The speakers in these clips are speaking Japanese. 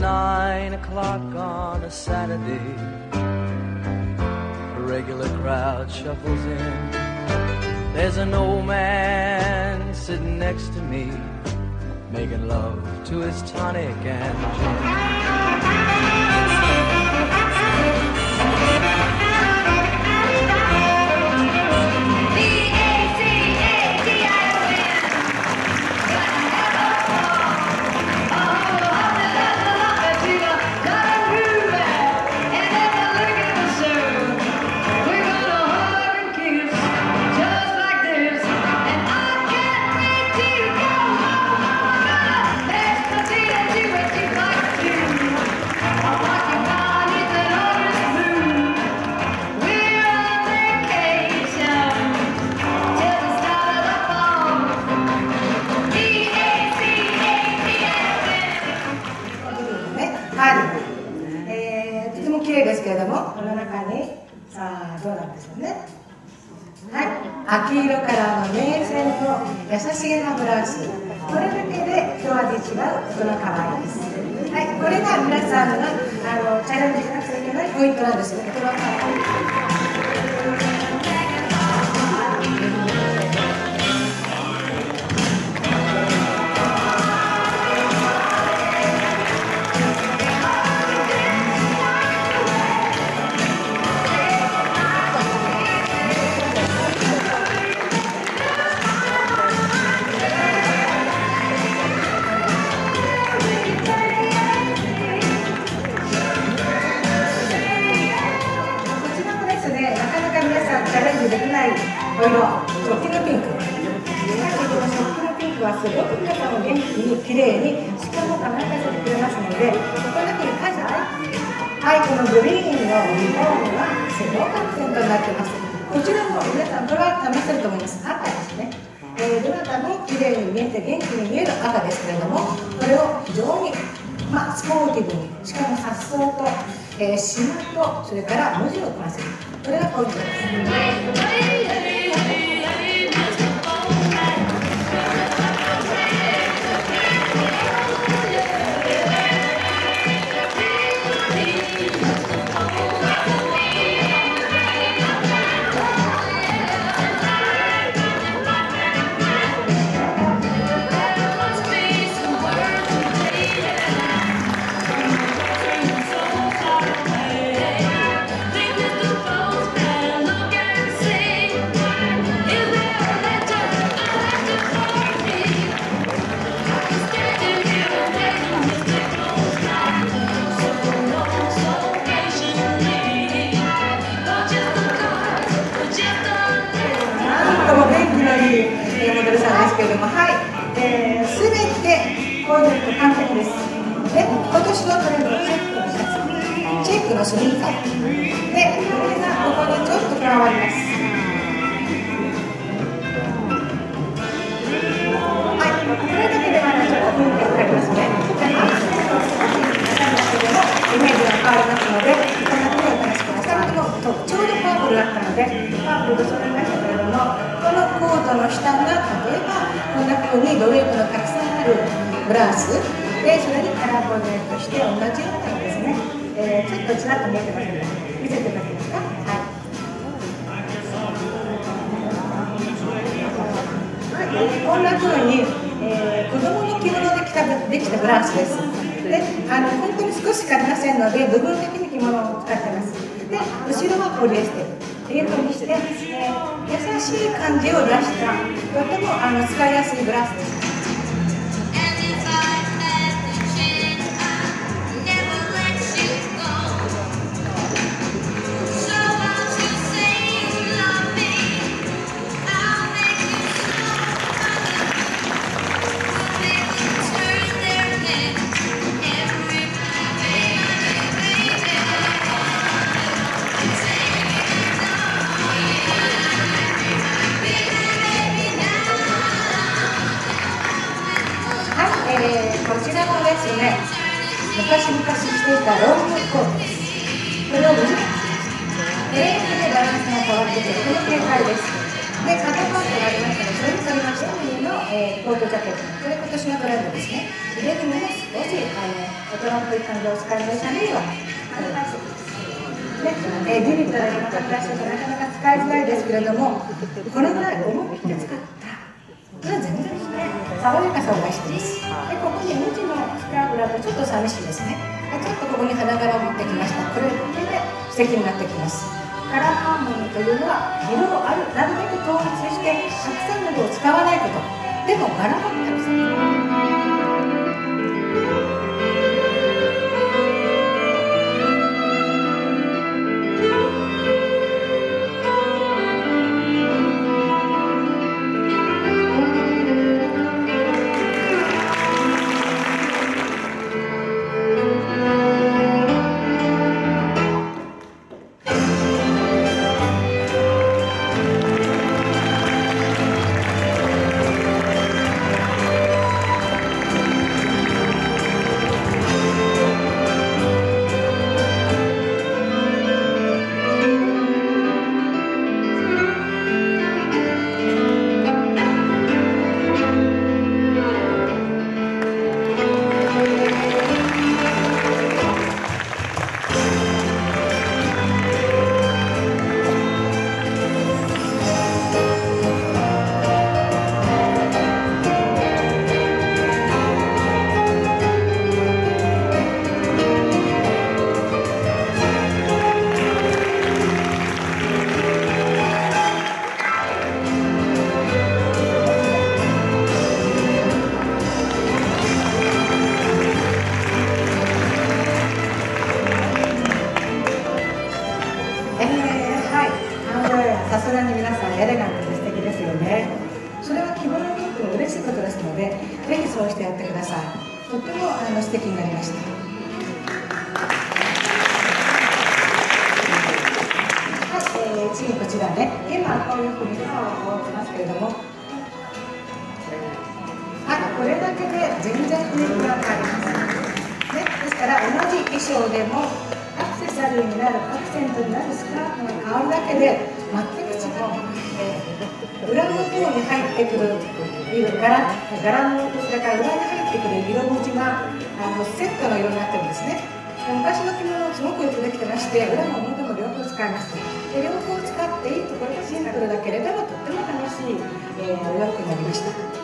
nine o'clock on a Saturday. A regular crowd shuffles in. There's an old man sitting next to me, making love to his tonic and gin. 色からの名線の優しげなブラウス。これだけで一味違うこの可愛いです。はいこれが皆さんのあのチャレンジしなくちゃいけないポイントなんです。よこの可愛い。ないお色、ショッキングピンク。だけどこのショッキングピンクはすごく皆さんを元気に、綺麗に、しかも輝かせてくれますので、ここだけに書いてない。はい、このグリーンのリボンはすごくアクセントになってます。こちらも皆さん、これは試せると思います。赤ですね。えー、どなたも綺麗に見えて元気に見える赤ですけれども、これを非常にまあ、スポーティブに、しかも颯爽と、えー、シマと、それから文字を組ませる。これがポイントです。ラウスでそれにカラーコーディネートして同じようなですね、えーちょっとちらっと見えてますので見せていただけますか？はいはいえーこんな風に、えー、子供の着物で着たできたブラウスです。で、あの本当に少ししかありませんので、部分的に着物を使ってます。で、後ろはポリエステル。っていう風にして、えー優しい感じを出した、とてもあの使いやすいブラウスです。えー、コートジャケットこれ今年のトレンドですね。デニムも少しあの大人っぽい感じをお使いのためにはあのね、えー、ビビットな色の形だとなかなか使いづらいですけれどもこのぐらい思い切って使った。これは全然ね。爽やかさを出してます。でここに無地のスカーフだとちょっと寂しいですね。でちょっとここに花柄を持ってきました。これだけで素敵になってきます。カラーハーモニーというのは色をあるなるべく統一してたくさんの色を使わないこと。でも柄もたくさん。してやってください。とてもあの素敵になりました。はい、えー、次こちらね、今こういうふうにパワーを持ってますけれども、はい、これだけで全然雰囲気が変わります。ね、ですから同じ衣装でもアクセサリーになるアクセントになるスカーフが変わるだけで全く違う、えー裏の方に入ってくる色柄柄のそれから裏に入ってくる色文字があのセットの色になってるんですね。昔の着物すごくよくできてまして裏も表も両方使います。で両方使っていいところがシンプルだけれどもとっても楽しい、えー、お洋服になりました。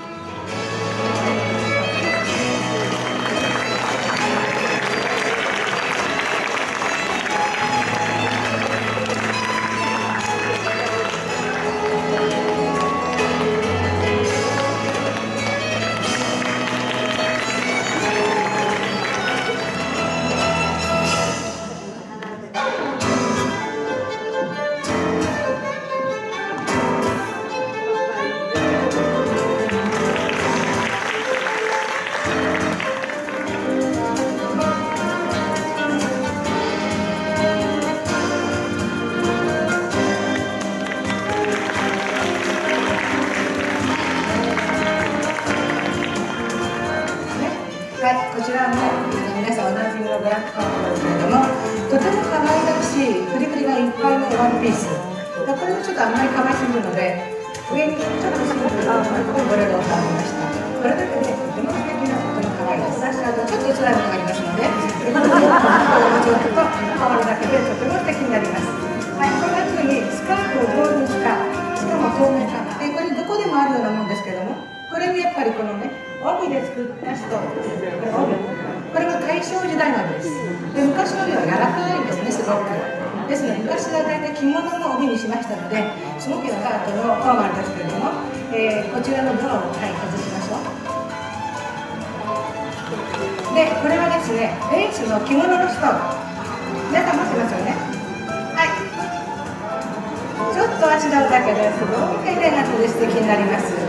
こちらもあの皆さんおなじみのブラックカードですけれどもとても可愛らしいフリフリがいっぱいのワンピース。これもちょっとあんまり可愛すぎるので上にちょっとシンプルなボレロを頼みました。これだけでとても素敵なとても可愛い。ですあとちょっと辛いものがありますので今のようなちょっと変わるだけでとても素敵になりますはい、こんな風にスカーフを上手にしたしかも透明感でこれどこでもあるようなもんですけどもこれにやっぱりこのね帯で作った人これ帯これが大正時代の帯ですで昔の帯は柔らかいんですねすごく。ですので昔は大体着物の帯にしましたのですごく柔らかいとのフォーマルですけれども、えーこちらのドアを、はい、外しましょう。でこれはですねレースの着物のストーン皆さん持ってますよね？はい。ちょっとあしらうだけですごくエレガントで素敵になります。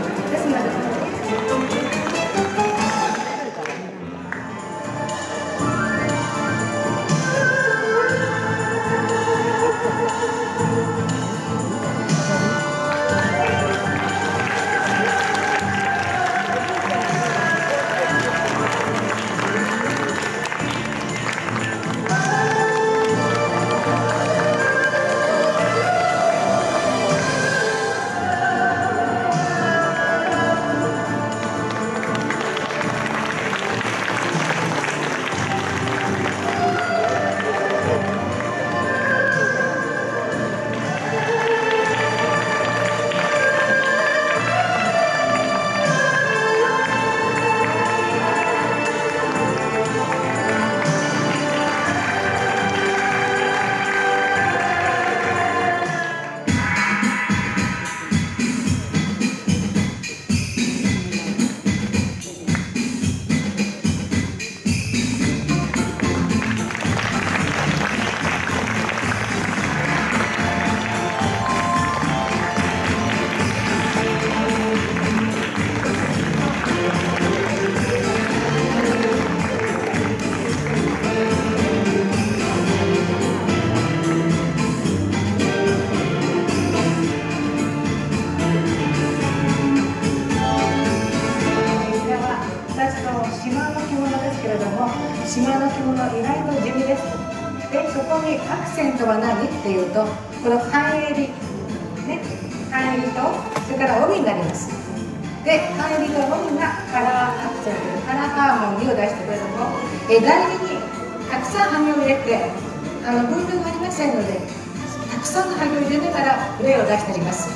です。でそこにアクセントは何？っていうとこの半襟ね半襟とそれから帯になります。で半襟と帯がカラーアクセントカラーハーモニーを出してくれるのえ代理にたくさん羽を入れてあの分量がありませんのでたくさんの羽を入れながら例を出してあります。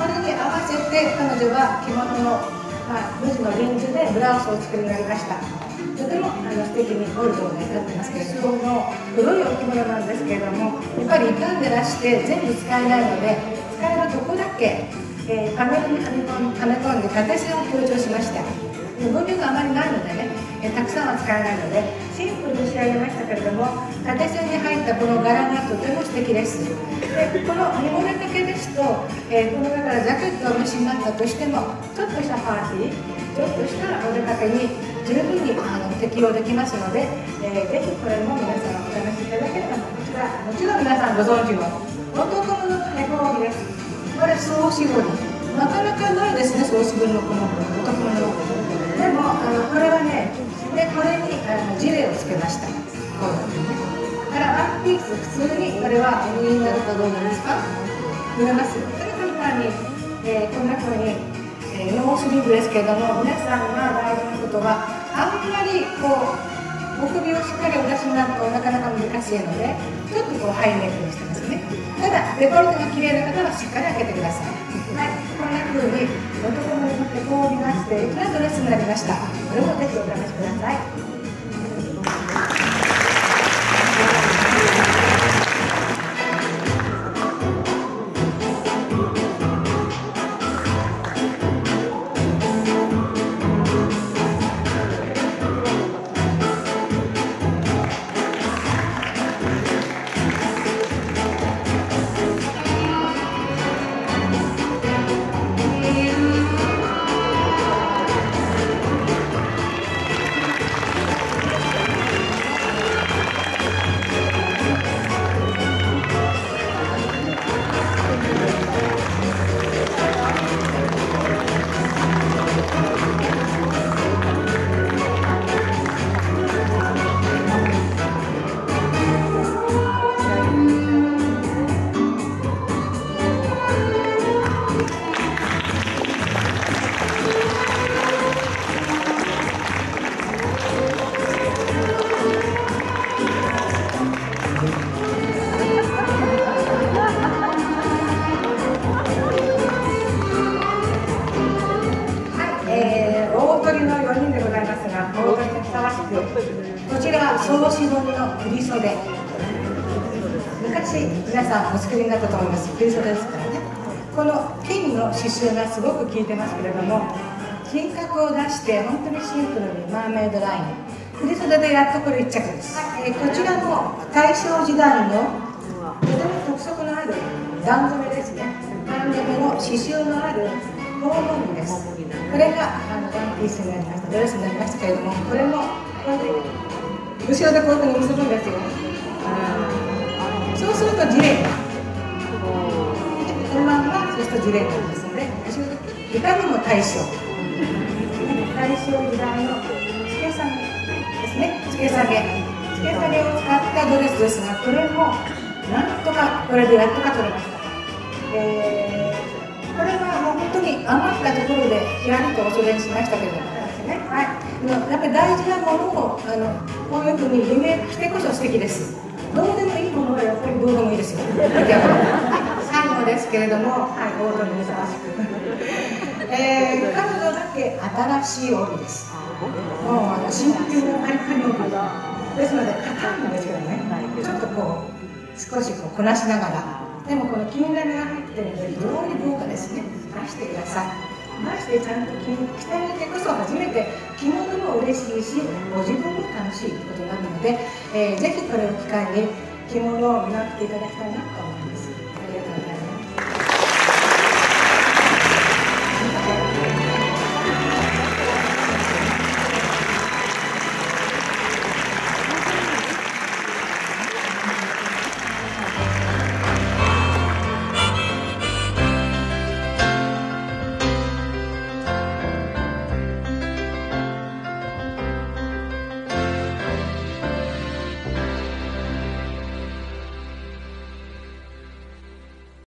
これに合わせて彼女は着物の、まあ、無地のリンズでブラウスを作りになりました。とてもあの素敵にゴールドが光ってますけれども黒いお着物なんですけれどもやっぱり傷んでらして全部使えないので使えるとこだけ、えーパネルにはめ込んで縦線を強調しました。分量があまりないのでね、えーたくさんは使えないのでシンプルに仕上げましたけれども縦線に入ったこの柄がとても素敵です。でこの煮物だけですと、えーこのだからジャケットをお召しになったとしてもちょっとしたパーティーちょっとしたお出かけに十分にあの適用できますので、えーぜひこれも皆さんお試しいただければこちらもちろん皆さんご存知の男物の猫帯です。これ総絞りなかなかないですね総絞りのこの男物。のでもあのこれはねでこれにあのジレをつけました。こういうふうにね。からワンピース普通にこれは M になるかどうなんですか？見えます？それからに、えーこんな風に、えーノースリーブですけれども皆さんが大事なことはあんまりこうお首をしっかりお出しになるとなかなか難しいのでちょっとこうハイネックにしてますね。ただデコルテが綺麗な方はしっかり開けてください。はいこんな風に男の子ってこう見ましてこれはドレスになりました。これもぜひお試しください。さんお作りになったと思います。振り袖ですからね。この金の刺繍がすごく効いてますけれども、品格を出して、本当にシンプルにマーメイドライン。振り袖でやっとこれ一着です。えーこちらも大正時代のとても特色のある段染めですね。段染めの刺繍のある黄金着です。これがあのワンピースになりました、ドレスになりましたけれども、これもこういう後ろでこういうふうに結ぶんですよ。そうするとジレン。このまんまそうするとジレンなんですので、後ろでいかにも大正。大正時代のつけ下げですね、つけ下げ。つけ下げを使ったドレスですが、これもなんとかこれでやっとか取れました。えーこれはもう本当に余ったところでひらりとお袖にしましたけれども、ね、はい、やっぱり大事なものをあのこういうふうにリメイクしてこそ素敵です。どうでもいいものはやっぱりどうでもいいですよ。はい、最後ですけれども、はい、冒頭にふさわしく。えー、彼女だけ新しい帯です。もうあの新品のカリカリ帯ですので硬いんですけどね、ちょっとこう少しこうこなしながら。でもこの金紙が入ってるので非常に豪華ですね出してくださいましてちゃんと着てあげてこそ初めて着物も嬉しいしご自分も楽しいことなので、えーぜひこれを機会に着物を磨っていただきたいなと思います。